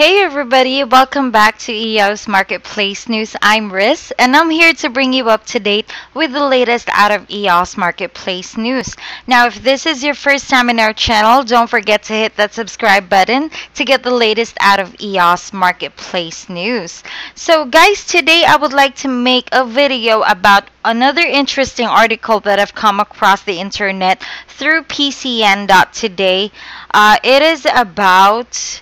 Hey everybody, welcome back to EOS Marketplace News. I'm Riz and I'm here to bring you up to date with the latest out of EOS Marketplace News. Now, if this is your first time in our channel, don't forget to hit that subscribe button to get the latest out of EOS Marketplace News. So guys, today I would like to make a video about another interesting article that I've come across the internet through PCN.today. Uh, it is about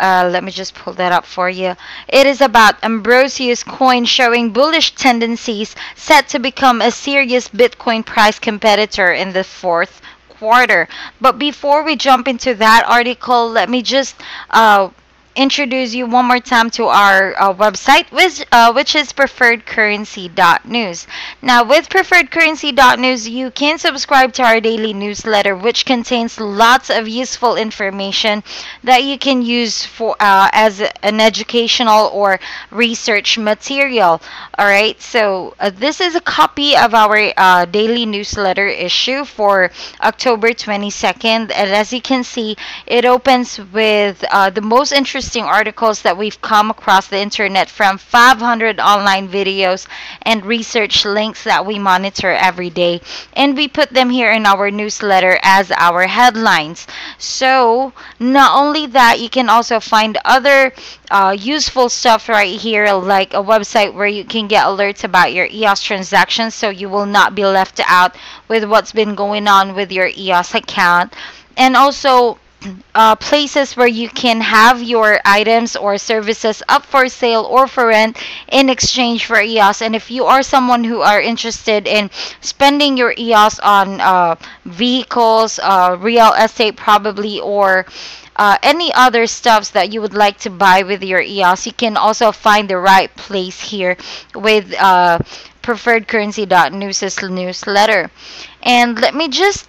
uh, let me just pull that up for you. It is about Ambrosus coin showing bullish tendencies set to become a serious Bitcoin price competitor in the fourth quarter. But before we jump into that article, let me just uh, introduce you one more time to our uh, website, which, uh, which is preferredcurrency.news. Now, with preferredcurrency.news, you can subscribe to our daily newsletter, which contains lots of useful information that you can use for uh, as an educational or research material. All right, so uh, this is a copy of our uh, daily newsletter issue for October 22nd, and as you can see, it opens with uh, the most interesting interesting articles that we've come across the internet from 500 online videos and research links that we monitor every day. And we put them here in our newsletter as our headlines. So, not only that, you can also find other uh, useful stuff right here, like a website where you can get alerts about your EOS transactions so you will not be left out with what's been going on with your EOS account. And also, uh, places where you can have your items or services up for sale or for rent in exchange for EOS. And if you are someone who are interested in spending your EOS on uh, vehicles, uh, real estate probably, or uh, any other stuffs that you would like to buy with your EOS, you can also find the right place here with uh, preferredcurrency.news' newsletter. And let me just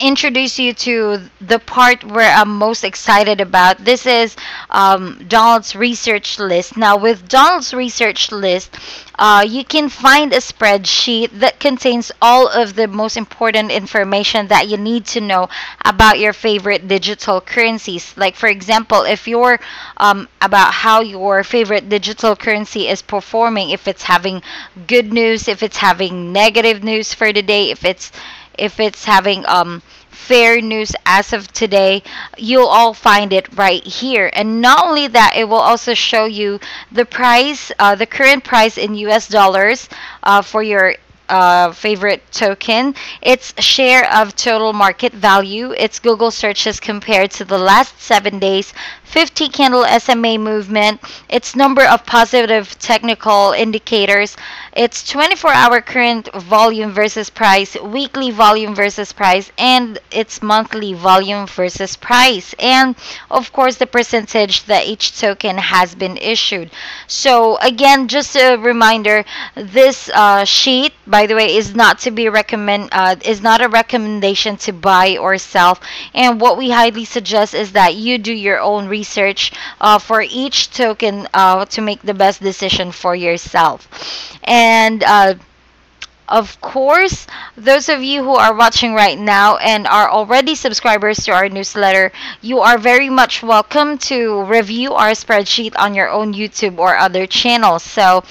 introduce you to the part where I'm most excited about. This is um, Donald's research list. Now, with Donald's research list, uh, you can find a spreadsheet that contains all of the most important information that you need to know about your favorite digital currencies. Like, for example, if you're um, about how your favorite digital currency is performing, if it's having good news, if it's having negative news for the day, if it's if it's having um fair news as of today you'll all find it right here. And not only that it will also show you the price uh, the current price in US dollars uh, for your uh, favorite token, its share of total market value, its Google searches compared to the last seven days, 50 candle SMA movement, its number of positive technical indicators, its 24 hour current volume versus price, weekly volume versus price, and its monthly volume versus price. And of course, the percentage that each token has been issued. So, again, just a reminder this uh, sheet, by the way, is not to be recommend, uh, is not a recommendation to buy or sell. And what we highly suggest is that you do your own research research uh, for each token uh, to make the best decision for yourself. And uh, of course, those of you who are watching right now and are already subscribers to our newsletter, you are very much welcome to review our spreadsheet on your own YouTube or other channels. So,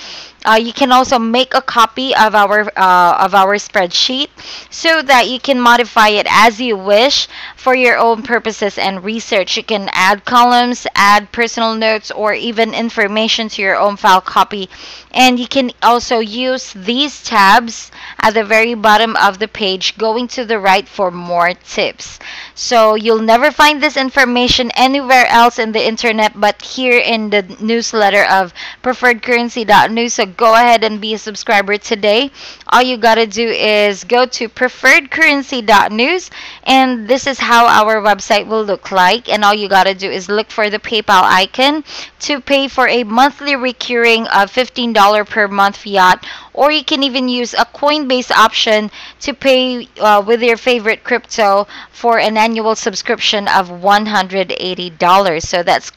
uh, you can also make a copy of our uh, of our spreadsheet so that you can modify it as you wish for your own purposes and research. You can add columns, add personal notes, or even information to your own file copy. And you can also use these tabs at the very bottom of the page going to the right for more tips. So you'll never find this information anywhere else in the internet but here in the newsletter of preferredcurrency.news. So go ahead and be a subscriber today. All you gotta do is go to preferredcurrency.news and this is how our website will look like. And all you gotta do is look for the PayPal icon to pay for a monthly recurring of $15 per month fiat or you can even use a Coinbase option to pay uh, with your favorite crypto for an annual subscription of $180. So that's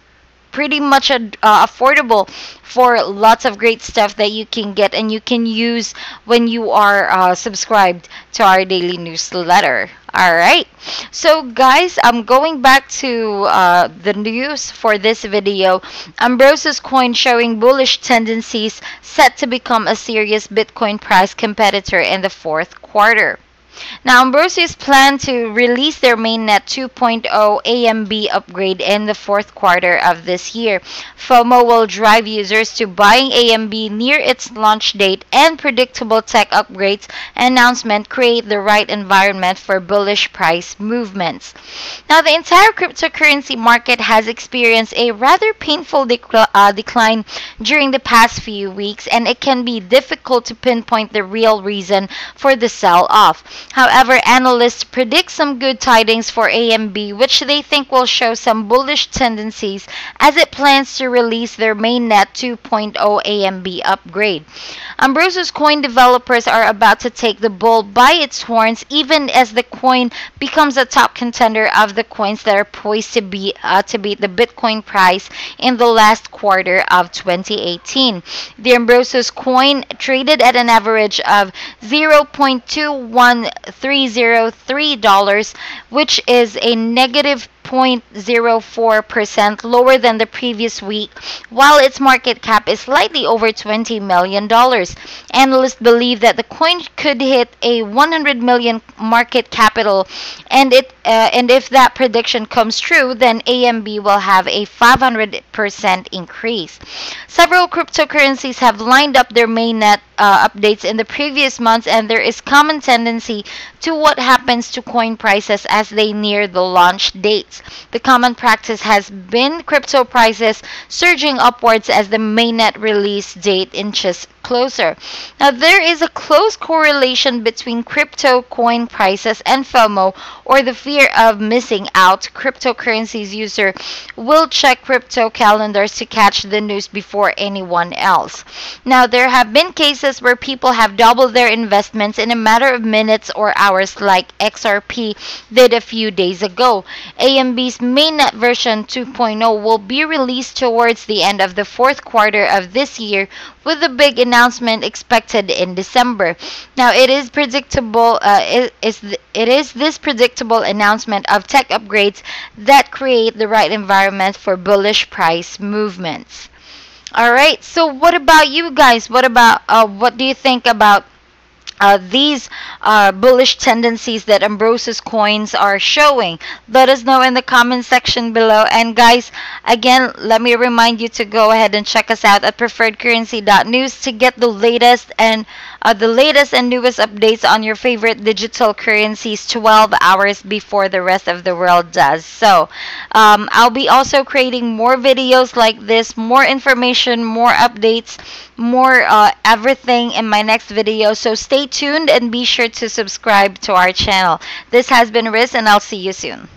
pretty much uh, affordable for lots of great stuff that you can get and you can use when you are uh, subscribed to our daily newsletter. All right. So, guys, I'm going back to uh, the news for this video. Ambrosus coin showing bullish tendencies set to become a serious Bitcoin price competitor in the fourth quarter. Now, Ambrosus plan to release their mainnet 2.0 AMB upgrade in the fourth quarter of this year. FOMO will drive users to buying AMB near its launch date, and predictable tech upgrades announcement create the right environment for bullish price movements. Now, the entire cryptocurrency market has experienced a rather painful dec- uh, decline during the past few weeks, and it can be difficult to pinpoint the real reason for the sell off. However, analysts predict some good tidings for AMB, which they think will show some bullish tendencies as it plans to release their mainnet 2.0 AMB upgrade. Ambrosus coin developers are about to take the bull by its horns, even as the coin becomes a top contender of the coins that are poised to be uh, to beat the Bitcoin price in the last quarter of 2018. The Ambrosus coin traded at an average of 0.21 $303, which is a negative 0.04% lower than the previous week, while its market cap is slightly over $20 million. Analysts believe that the coin could hit a 100 million market capital, and it uh, and if that prediction comes true, then AMB will have a 500% increase. Several cryptocurrencies have lined up their mainnet uh, updates in the previous months, and there is common tendency to what happens to coin prices as they near the launch dates. The common practice has been crypto prices surging upwards as the mainnet release date inches closer. Now, there is a close correlation between crypto coin prices and FOMO, or the fear of missing out. Cryptocurrencies user will check crypto calendars to catch the news before anyone else. Now, there have been cases where people have doubled their investments in a matter of minutes or hours, like XRP did a few days ago. AMB's mainnet version 2.0 will be released towards the end of the fourth quarter of this year, with a big announcement expected in December. Now, it is predictable. Uh, it is it is this predictable announcement of tech upgrades that create the right environment for bullish price movements. All right. So, what about you guys? What about uh, what do you think about uh, these uh, bullish tendencies that Ambrosus coins are showing. Let us know in the comment section below. And guys, again, let me remind you to go ahead and check us out at preferredcurrency.news to get the latest and uh, the latest and newest updates on your favorite digital currencies 12 hours before the rest of the world does. So, um, I'll be also creating more videos like this, more information, more updates, more uh, everything in my next video. So, stay tuned and be sure to subscribe to our channel. This has been Riz, and I'll see you soon.